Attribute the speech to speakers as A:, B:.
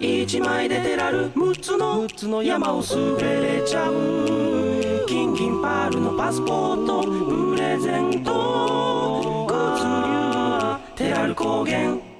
A: 一枚で出らる。6つの山を滑れちゃう。金銀パールのパスポート。プレゼント。物流てらる高原。